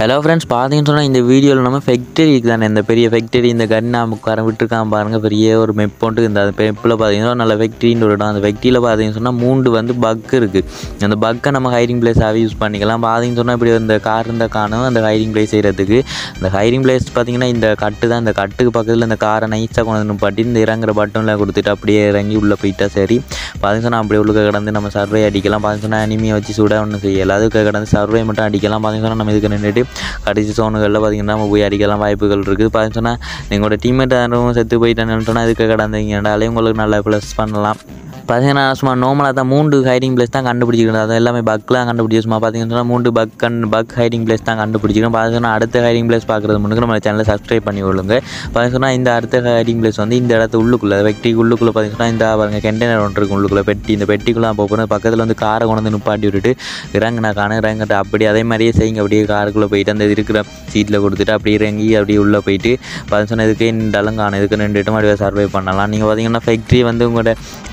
Hello friends பார்த்தீங்கன்னு சொன்னால் இந்த வீடியோவில் நம்ம ஃபேக்டரிக்கு தானே இந்த பெரிய ஃபேக்டரி இந்த கன்னா உட்கார விட்டுருக்கான் பாருங்கள் பெரிய ஒரு மெப்போன்ட்டு இந்த அந்த மெப்பில் பார்த்தீங்கன்னா நல்ல ஃபேக்ட்ரின்னு ஒரு இடம். அந்த ஃபேக்ட்ரியில் பார்த்தீங்கன்னு சொன்னால் மூண்டு வந்து பக் இருக்குது அந்த பக்கை நம்ம ஹைரிங் பிளேஸாகவே யூஸ் பண்ணிக்கலாம். பார்த்தீங்கன்னு சொன்னால் இப்படி இந்த கார் இருந்தால் காணும் அந்த ஹைரிங் பிளேஸ் செய்கிறதுக்கு அந்த ஹைரிங் பிளேஸ் பார்த்தீங்கன்னா இந்த கட்டு தான். இந்த கட்டுக்கு பக்கத்தில் இந்த காரை நைஸாக கொண்டு வந்து நிப்பாட்டி இந்த இறங்குற பட்டனில் கொடுத்துட்டு அப்படியே இறங்கி உள்ளே போயிட்டா சரி. பார்த்தீங்கன்னா சொன்னால் அப்படியே உள்ளுக்க கிடந்து நம்ம சர்வே அடிக்கலாம். பார்த்தீங்கன்னா சொன்னால் அனிமியை வச்சு சூடாக ஒன்றும் செய்யலாம் அதுக்கு கிடந்து சர்வே மட்டும் அடிக்கலாம். பார்த்தீங்கன்னா நம்ம இதுக்கு நின்றுட்டு கடைசி சோனுகளில் பார்த்தீங்கன்னா நம்ம போய் அடிக்கலாம் வாய்ப்புகள் இருக்குது பார்த்தீங்கன்னு சொன்னால் நீங்களோட டீம்மேட் யாரும் செத்து போயிட்டேன்னு சொன்னால் இதுக்கு கடந்தீங்கன்னாலே உங்களுக்கு நல்லா ப்ளஸ் பண்ணலாம். பார்த்தீங்கன்னா சும்மா நார்மலாக தான் மூன்று ஹைடிங் பிளேஸ் தான் கண்டுபிடிச்சிருக்கோம் அது எல்லாமே பக்லாம் கண்டுபிடிச்சி சும்மா பார்த்தீங்கன்னா மூன்று பக் கண் பக் ஹைடிங் பிளேஸ் தான் கண்டுபிடிச்சிருக்கோம் பார்த்தீங்கன்னா அடுத்த ஹைடிங் பிளேஸ் பார்க்குறது முன்னுக்கு நம்ம சேனலை சப்ஸ்கிரைப் பண்ணி விடுங்க பார்த்தீங்கன்னா இந்த அடுத்த ஹைடிங் பிளேஸ் வந்து இந்த இடத்து உள்ளுக்குள்ளே வெட்டி உள்ளுக்குள்ளே பார்த்தீங்கன்னா இந்த பாருங்க கண்டெய்னர் ஒன்று இருக்கும் உள்ளுக்குள்ளே. பெட்டி இந்த பெட்டிக்குள்ளே போகணும் பக்கத்தில் வந்து காரை கொண்டு வந்து நிப்பாட்டி விட்டுட்டு இறங்குனா காணும் இறங்கிட்டு அப்படி அதே மாதிரியே செய்யுங்க. அப்படியே காருக்குள்ளே போயிட்டு அந்த இருக்கிற சீட்டில் கொடுத்துட்டு அப்படியே இறங்கி அப்படியே உள்ளே போயிட்டு பார்த்தீங்கன்னா இதுக்கு நின்றாலும் காணும் இதுக்கு நின்றுட்டு மறுபடியும் சர்வே பண்ணலாம். நீங்கள் பார்த்தீங்கன்னா ஃபேக்ட்ரி வந்து உங்களோட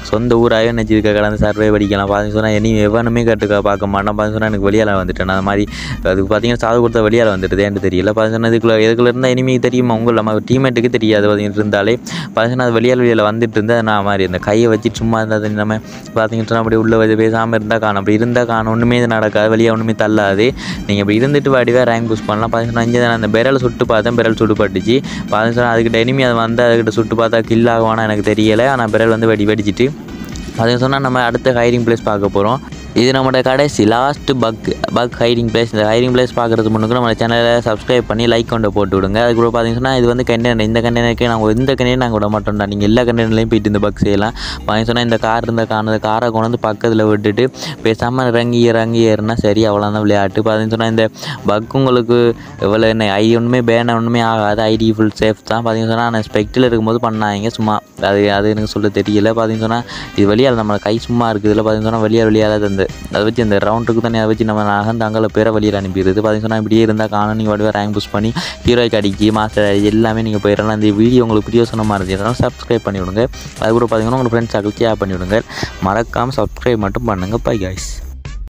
சொந்த ஊர் ஊராகவே நினச்சிருக்க கலந்து சர்வே படிக்கலாம். பார்த்து சொன்னால் இனி எவனுமே கட்டுக்க பார்க்க மாட்டேன். பார்த்து சொன்னால் எனக்கு வெளியால் வந்துட்டேன். அந்த மாதிரி அதுக்கு பார்த்தீங்கன்னா சாது கொடுத்த வெளியால் வந்துட்டு ஏன்னு தெரியல. பார்த்து சொன்னால் இதுக்குள்ள இதுக்குள்ள இருந்தால் இனிமே தெரியுமா? உங்கள் நம்ம டீம்மேட்டுக்கு தெரியாது பார்த்துக்கிட்டு இருந்தாலே. பார்த்து சொன்னால் அது வெளியால் வெளியில் வந்துட்டு இருந்தால் நான் மாதிரி அந்த கையை வச்சு சும்மா இருந்தால் நம்ம பார்த்தீங்கன்னு சொன்னால் அப்படி உள்ளே வச்சு பேசாமல் இருந்தால் காணும். அப்படி இருந்தால் காணும். ஒன்றுமே இது நடக்காது. வெளியே ஒன்றுமே தள்ளாது. நீங்கள் இப்படி இருந்துட்டு வாடிவே ரேங்க் புஷ் பண்ணலாம். பார்த்தீங்கன்னா இங்கே நான் அந்த பெரல் சுட்டு பார்த்தேன். பெரல் சுட்டு பட்டுச்சு பார்த்து சொன்னால் அதுக்கிட்ட இனிமே அது வந்து அதுக்கிட்ட சுட்டு பார்த்தா கில் ஆகுவானா எனக்கு தெரியலை. ஆனால் பெரல் வந்து வெடி வெடிச்சிட்டு அது சொன்னால் நம்ம அடுத்த ஹைரிங் பிளேஸ் பார்க்க போகிறோம் இது நம்மளோட கடைசி last buck buck hiding place இந்த ஹைடிங் பிளேஸ் பார்க்குறது முன்னுக்கு நம்ம சேனலை சப்ஸ்கிரைப் பண்ணி லைக் கொண்டு போட்டு விடுங்க. அதுக்கப்புறம் பார்த்தீங்கன்னா இது வந்து கண்டெய்னர் இந்த கண்டெய்னருக்கு நாங்கள் இந்த கண்டெய்னர் நாங்கள் விட மாட்டோம்டா நீங்கள் எல்லா கண்டெய்னர்லையும் போயிட்டு இந்த பக் செய்யலாம். பார்த்தீங்கன்னா சொன்னால் இந்த கார் இருந்த காரணம் காரை கொண்டு வந்து பக்கத்தில் விட்டுட்டு பேசாமல் இறங்கி இறங்கி ஏறினா சரி அவ்வளோதான் விளையாட்டு. பார்த்தீங்கன்னு சொன்னால் இந்த பக் உங்களுக்கு எவ்வளோ என்ன ஐ ஒன்றுமே பேன ஒன்றுமே ஆகாது. ஐடி ஃபுல் சேஃப் தான். பார்த்தீங்கன்னா சொன்னால் நான் ஸ்பெக்டில் இருக்கும்போது பண்ணாங்க சும்மா அது அது எனக்கு சொல்ல தெரியல. பார்த்தீங்கன்னு சொன்னால் இது வெளியால் நம்ம கை சும்மா இருக்குதுல பார்த்தீங்கன்னா சொன்னால் வெளியே வெளியால் அதை வச்சு அந்த ரவுண்டுக்கு தண்ணி அதை வச்சு நம்ம நகர்ந்து அங்கே பேரை வழியில் அனுப்பிடுது பார்த்தீங்கன்னு சொன்னால் இப்படியே இருந்தால் காணும் நீங்கள் வடிவாக ரேங்க் புஷ் பண்ணி ஹீரோய்க்கு அடிக்கி மாஸ்டர் அடிக்கி எல்லாமே நீங்கள் போயிடலாம். இந்த வீடியோ உங்களுக்கு பிரியோசனமாக இருந்துச்சுன்னா சப்ஸ்கிரைப் பண்ணிவிடுங்க. அதுக்கப்புறம் அது பார்த்தீங்கன்னா உங்கள் ஃப்ரெண்ட்ஸ் அகழ்ச்சி பண்ணிவிடுங்க. மறக்காமல் சப்ஸ்கிரைப் மட்டும் பண்ணுங்கள் பை காய்ஸ்